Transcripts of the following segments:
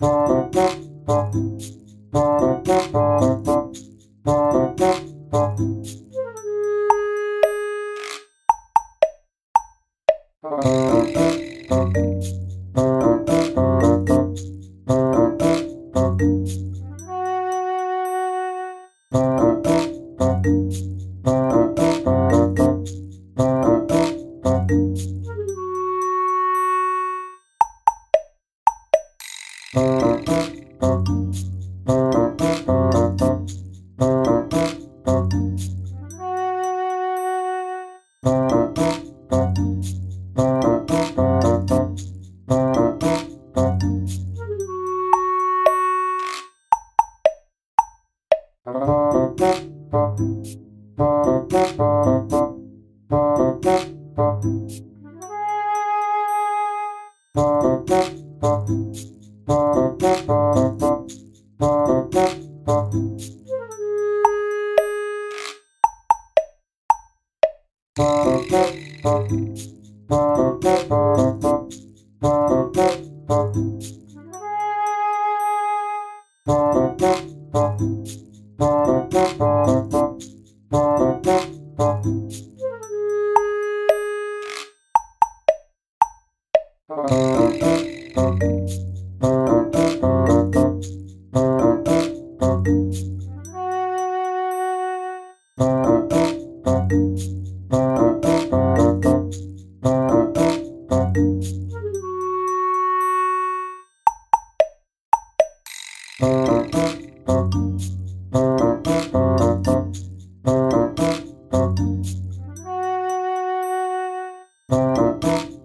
Thank you. Thank you. Música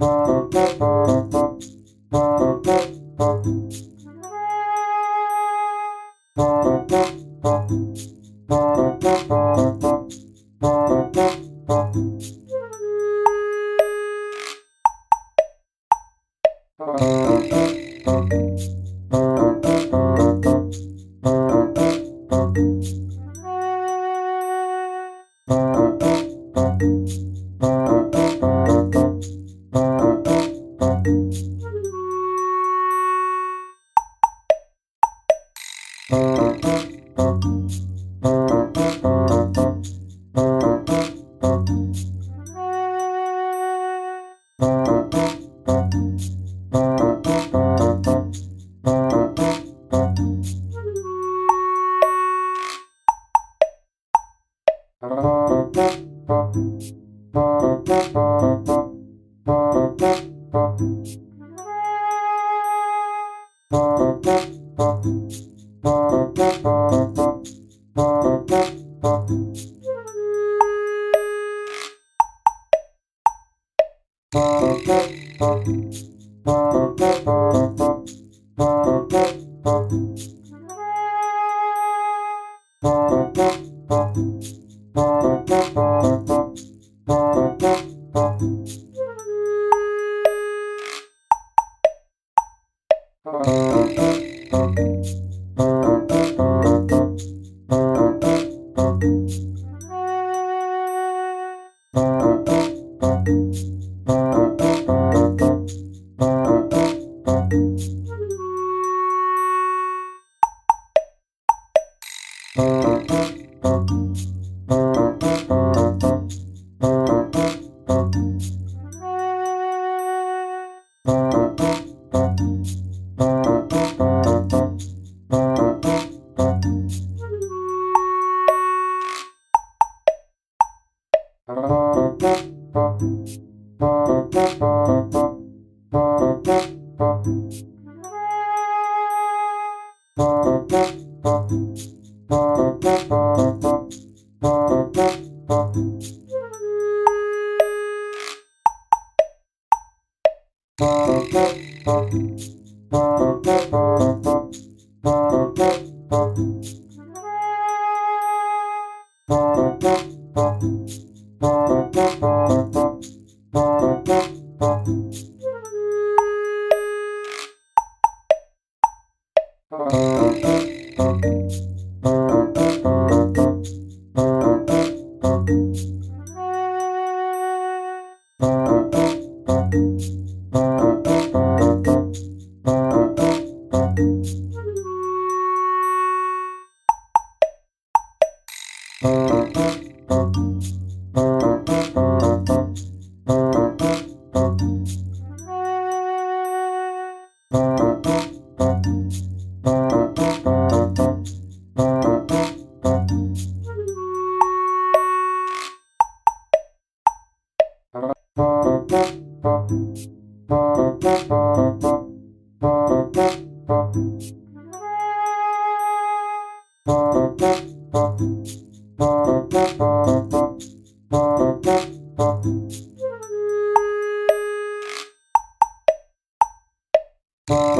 Música Música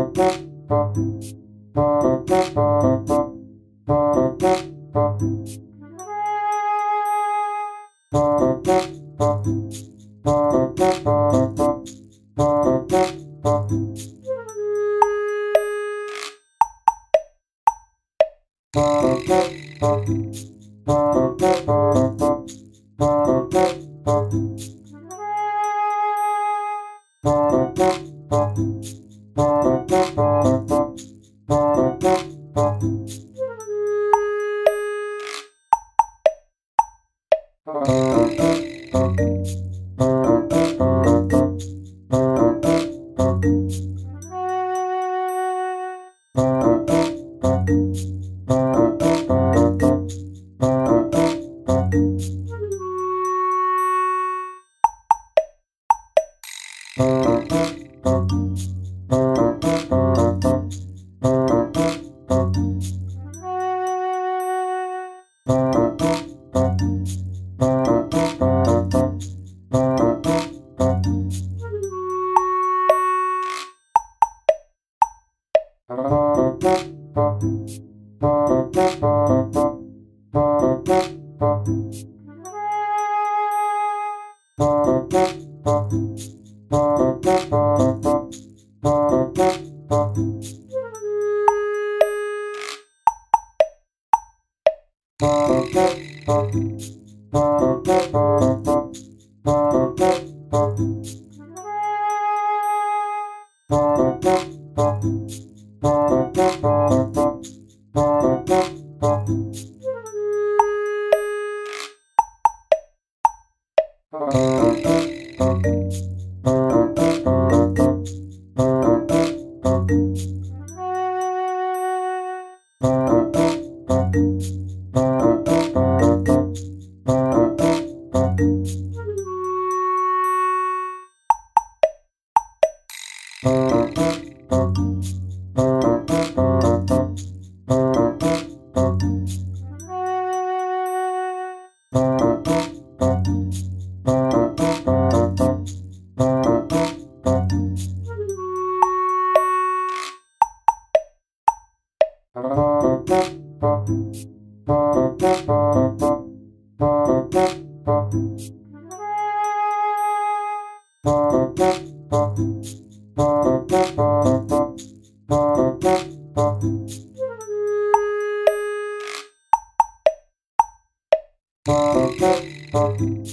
Thank you. Thank you. Thank you. Música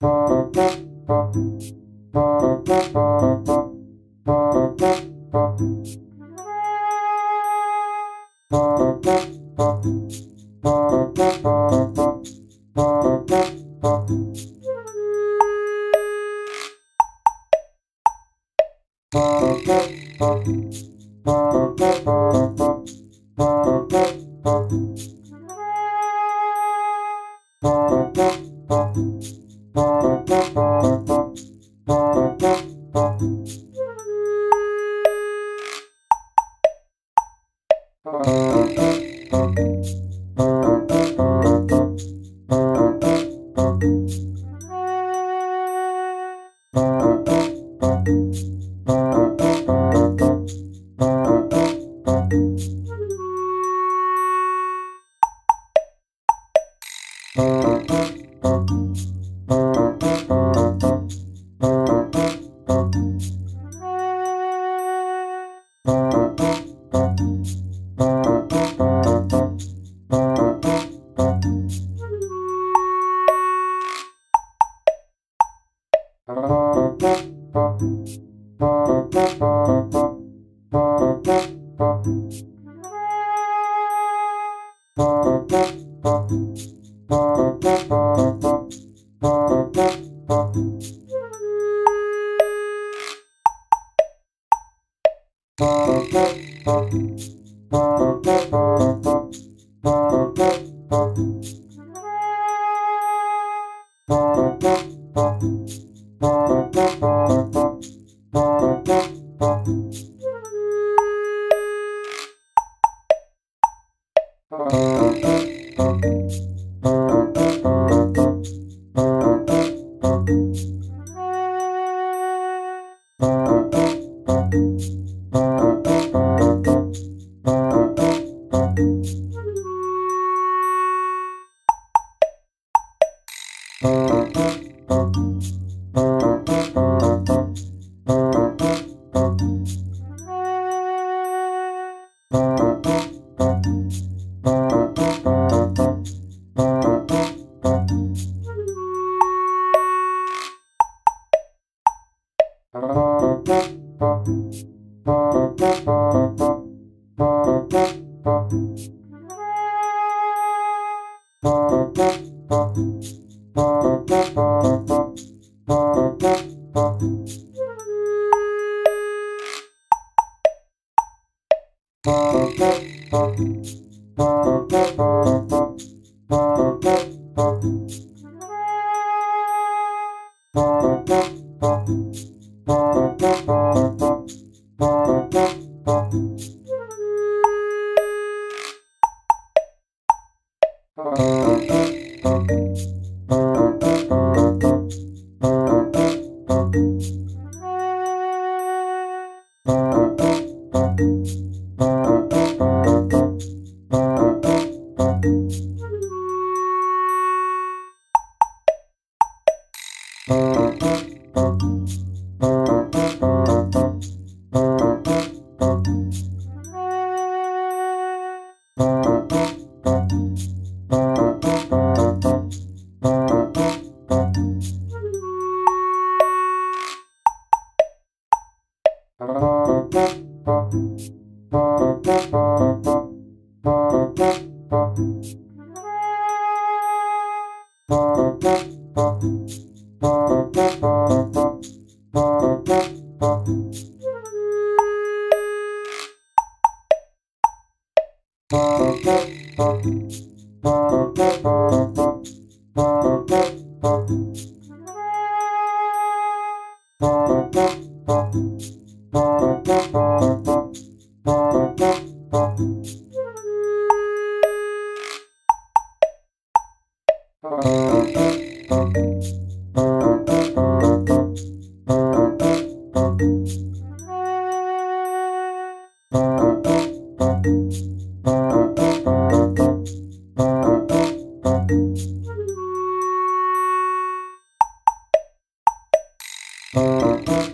Thank you. Música Uh... Thank you. Thank you. Música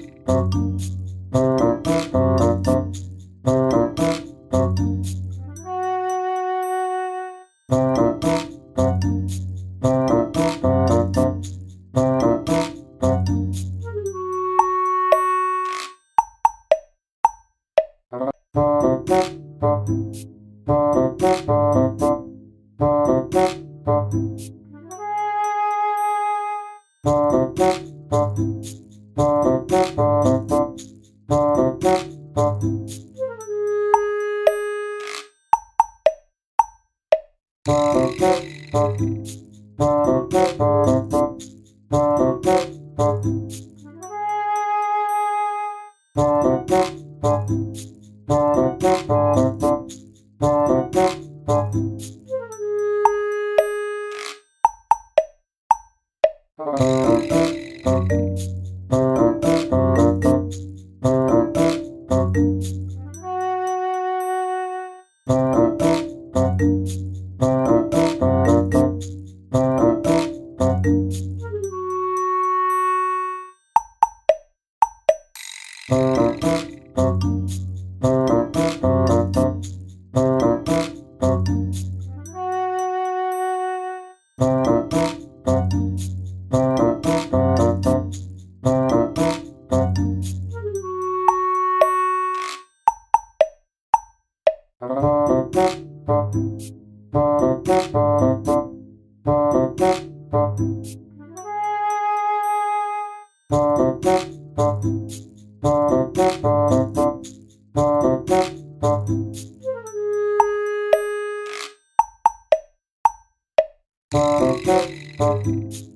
Música